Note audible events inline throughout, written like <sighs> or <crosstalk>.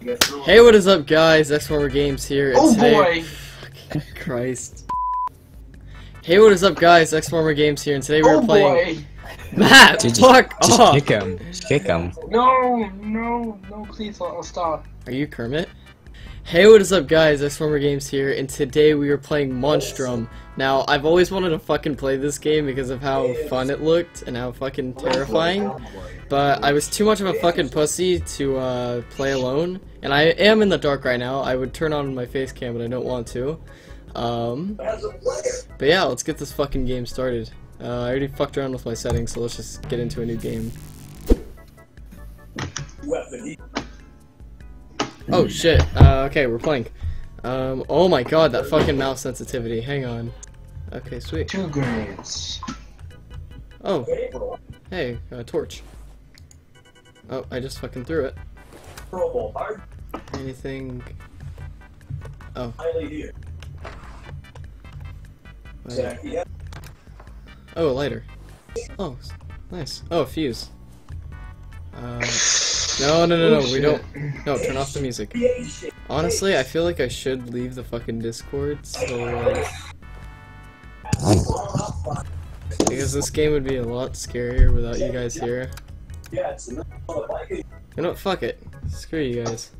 Hey, what is up, guys? Xbomber Games here. and Oh today- boy! Christ. Hey, what is up, guys? Xbomber Games here, and today we're Oh playing. boy! Matt, Dude, just, fuck just off! kick him. Just kick him. No, no, no, please don't stop. Are you Kermit? Hey, what is up, guys? Xbomber Games here, and today we are playing Monstrum. Now, I've always wanted to fucking play this game because of how fun it looked and how fucking terrifying. But I was too much of a fucking pussy to uh, play alone, and I am in the dark right now. I would turn on my face cam, but I don't want to. Um, but yeah, let's get this fucking game started. Uh, I already fucked around with my settings, so let's just get into a new game. Oh shit. Uh, okay, we're playing. Um, oh my god, that fucking mouse sensitivity. Hang on. Okay, sweet. Two grades. Oh, hey, uh, torch. Oh, I just fucking threw it. Anything? Oh. Wait. Oh, a lighter. Oh, nice. Oh, a fuse. No, no, no, no, we don't. No, turn off the music. Honestly, I feel like I should leave the fucking Discord, so, uh, Because this game would be a lot scarier without you guys here. Yeah, it's enough like it. You know what, fuck it. Screw you guys.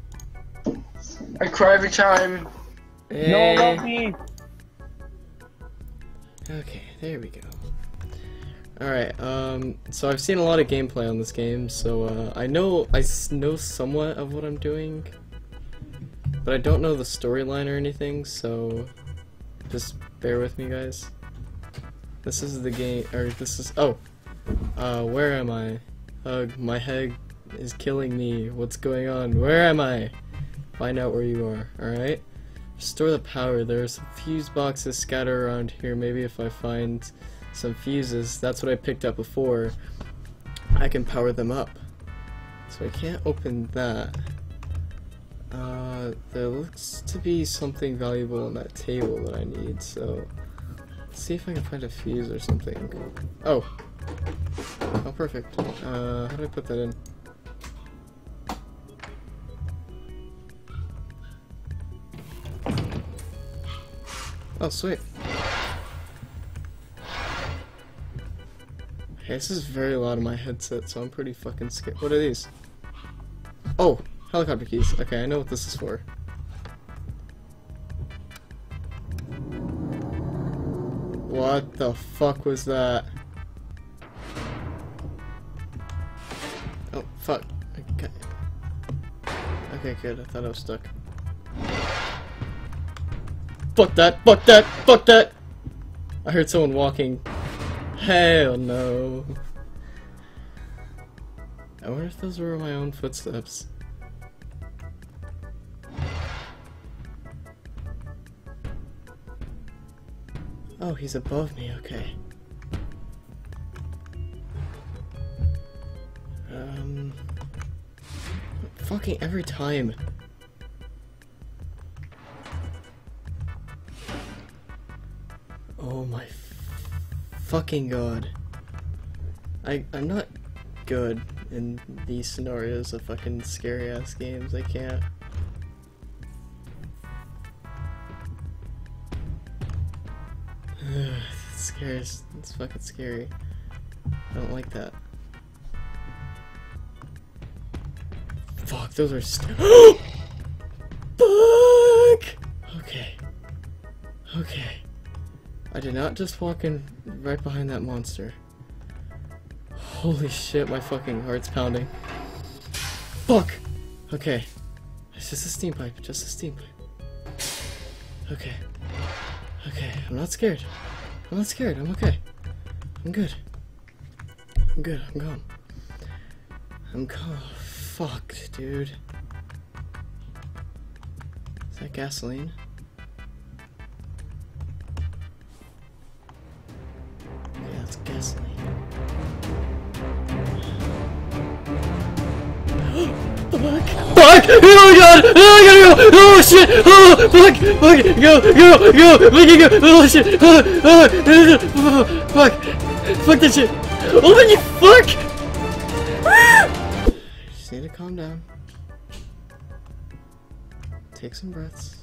I cry every time. Eh. me. Okay, there we go. Alright, um, so I've seen a lot of gameplay on this game, so, uh, I know, I know somewhat of what I'm doing, but I don't know the storyline or anything, so just bear with me, guys. This is the game, or this is, oh, uh, where am I? Ugh, my head is killing me. What's going on? Where am I? Find out where you are, alright? Restore the power. There are some fuse boxes scattered around here. Maybe if I find some fuses, that's what I picked up before, I can power them up. So I can't open that. Uh, there looks to be something valuable on that table that I need, so let's see if I can find a fuse or something. Oh. Oh, perfect. Uh, how do I put that in? Oh, sweet. Okay, this is very loud in my headset, so I'm pretty fucking scared. What are these? Oh, helicopter keys. Okay, I know what this is for. What the fuck was that? Oh, fuck. Okay. Okay, good. I thought I was stuck. Fuck that! Fuck that! Fuck that! I heard someone walking. Hell no. I wonder if those were my own footsteps. Oh, he's above me, okay. Um. Fucking every time. Oh my fucking god. I I'm not good in these scenarios of fucking scary ass games. I can't. <sighs> it's scary. It's fucking scary. I don't like that. Fuck, those are st- <gasps> Fuck! Okay. Okay. I did not just walk in right behind that monster. Holy shit, my fucking heart's pounding. Fuck! Okay. It's just a steam pipe, just a steam pipe. Okay. Okay, I'm not scared. I'm not scared, I'm okay. I'm good. I'm good, I'm calm. I'm calm. Fuck, dude. Is that gasoline? Gasoline. Fuck! Fuck! Oh my god! Oh my god! Go! Oh shit! Oh fuck! Fuck! Go! Go! Go! Make it go! Oh shit! Oh, oh, fuck! Fuck that shit! Oh, Open you fuck! Just need to calm down. Take some breaths.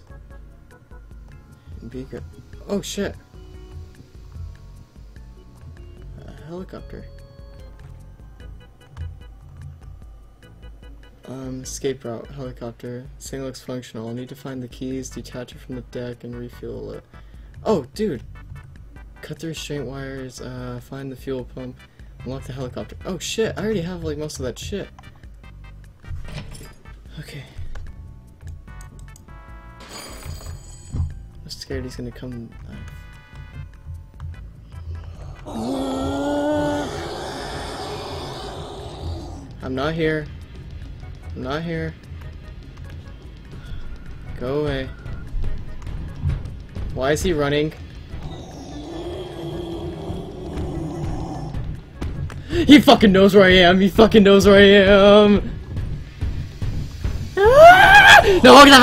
And be good. Oh shit. Helicopter. Um, escape route, helicopter. This thing looks functional. I'll need to find the keys, detach it from the deck, and refuel it. Oh, dude! Cut the restraint wires, uh, find the fuel pump, unlock the helicopter. Oh shit, I already have like most of that shit. Okay. I'm scared he's gonna come. I'm not here. I'm not here. Go away. Why is he running? He fucking knows where I am. He fucking knows where I am. Ah! No, get the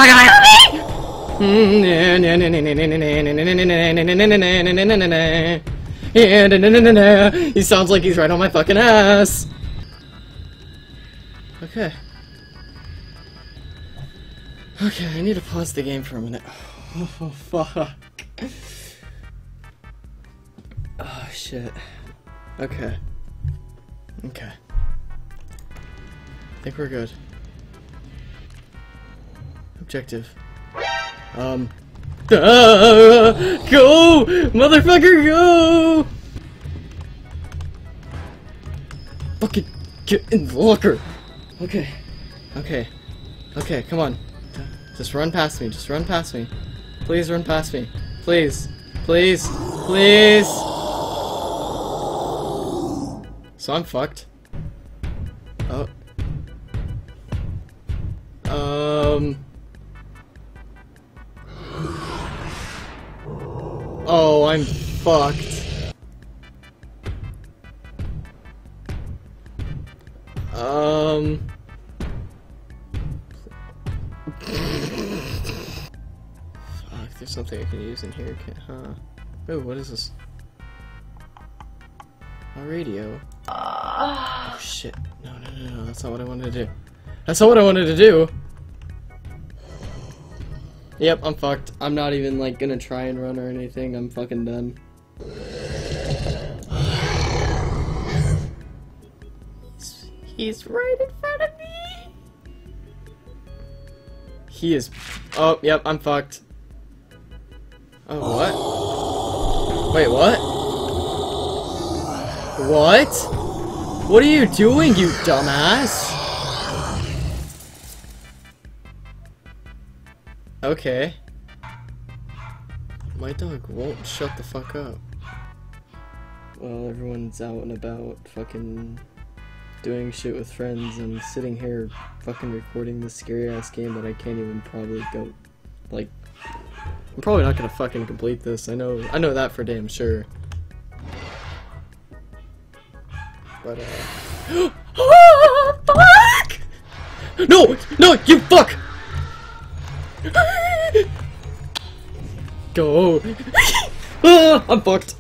fuck me! He sounds like he's right on my fucking ass. Okay. Okay, I need to pause the game for a minute. Oh, fuck. Oh, shit. Okay. Okay. I think we're good. Objective. Um. <laughs> Go! Motherfucker, go! Get in the locker! Okay. Okay. Okay, come on. Just run past me. Just run past me. Please run past me. Please. Please. Please. So I'm fucked. Oh. Um. Oh, I'm fucked. Um. Fuck, there's something I can use in here, can huh? Oh, what is this? A radio. Oh shit. No, no, no, no, that's not what I wanted to do. That's not what I wanted to do! Yep, I'm fucked. I'm not even, like, gonna try and run or anything. I'm fucking done. He's, right in front of me! He is... Oh, yep, I'm fucked. Oh, what? Wait, what? What? What are you doing, you dumbass? Okay. My dog won't shut the fuck up. Well, everyone's out and about, fucking doing shit with friends, and sitting here fucking recording this scary ass game that I can't even probably go, like, I'm probably not gonna fucking complete this. I know, I know that for damn sure. But uh, oh, <gasps> fuck! No, no, you fuck! <laughs> Go! <laughs> ah, I'm fucked.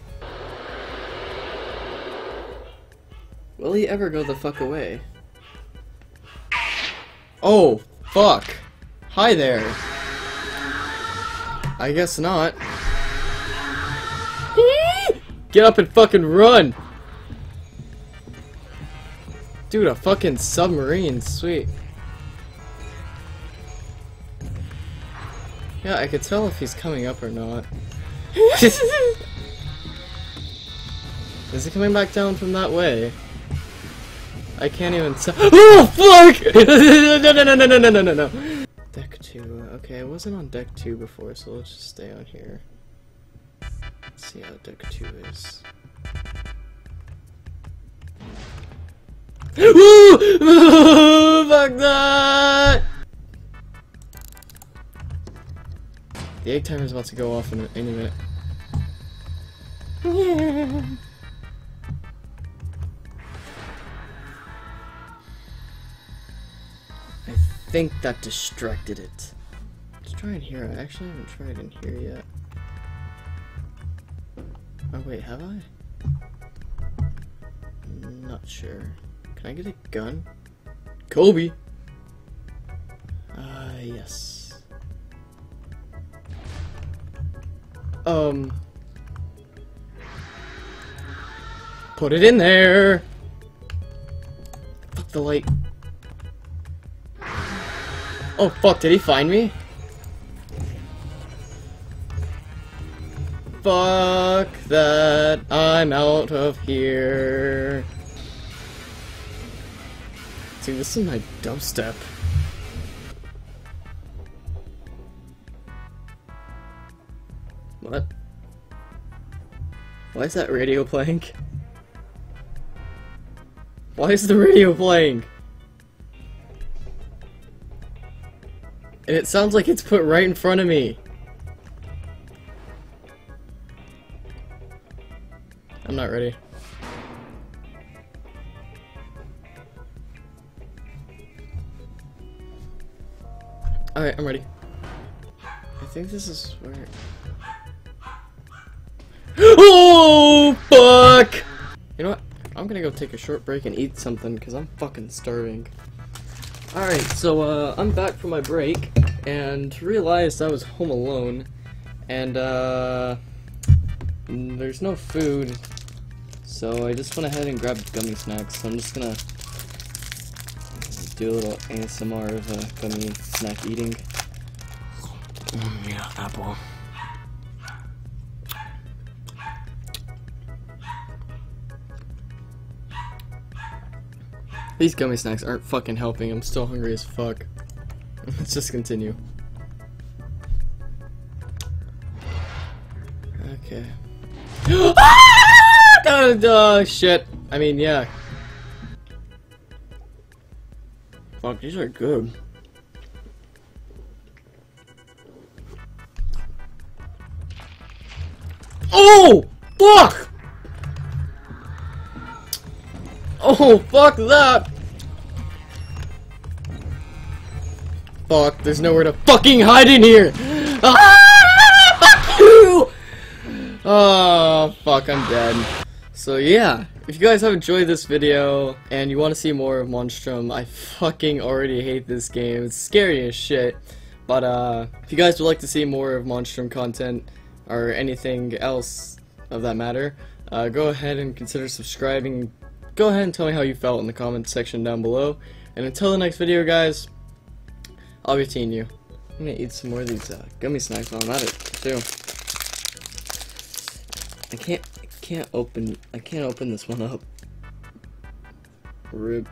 Will he ever go the fuck away? Oh, fuck. Hi there. I guess not. <laughs> Get up and fucking run! Dude, a fucking submarine, sweet. Yeah, I could tell if he's coming up or not. <laughs> Is he coming back down from that way? I can't even. <gasps> Oh, fuck! <laughs> no, no, no, no, no, no, no, no, no. Deck 2. Okay, I wasn't on deck 2 before, so let's just stay on here. Let's see how deck 2 is. <gasps> <laughs> Fuck that! The egg timer is about to go off in any minute. I think that distracted it. Let's try in here. I actually haven't tried in here yet. Oh wait, have I? Not sure. Can I get a gun? Kobe! Ah, uh, yes. Um... Put it in there! Fuck the light. Oh fuck, did he find me? Fuck that, I'm out of here. Dude, this is my dubstep. What? Why is that radio playing? Why is the radio playing? It sounds like it's put right in front of me. I'm not ready. Alright, I'm ready. I think this is where... <gasps> oh, fuck! You know what? I'm gonna go take a short break and eat something, because I'm fucking starving. Alright, so, uh, I'm back from my break, and realized I was home alone, and, uh... There's no food, so I just went ahead and grabbed gummy snacks, so I'm just gonna do a little ASMR of uh, gummy snack eating. Mm, yeah, apple. These gummy snacks aren't fucking helping. I'm still hungry as fuck. <laughs> Let's just continue. Okay. <gasps> oh, oh, shit. I mean, yeah. Fuck, these are good. Oh! Fuck! Oh, fuck that! Fuck, there's nowhere to fucking hide in here! Ah! Fuck <laughs> you! Oh, fuck, I'm dead. So yeah, if you guys have enjoyed this video and you want to see more of Monstrum, I fucking already hate this game. It's scary as shit. But uh, if you guys would like to see more of Monstrum content or anything else of that matter, uh, go ahead and consider subscribing. Go ahead and tell me how you felt in the comments section down below. And until the next video, guys, I'll be seeing you. I'm gonna eat some more of these uh, gummy snacks while I'm at it, too. I can't, I can't open, I can't open this one up. Rip.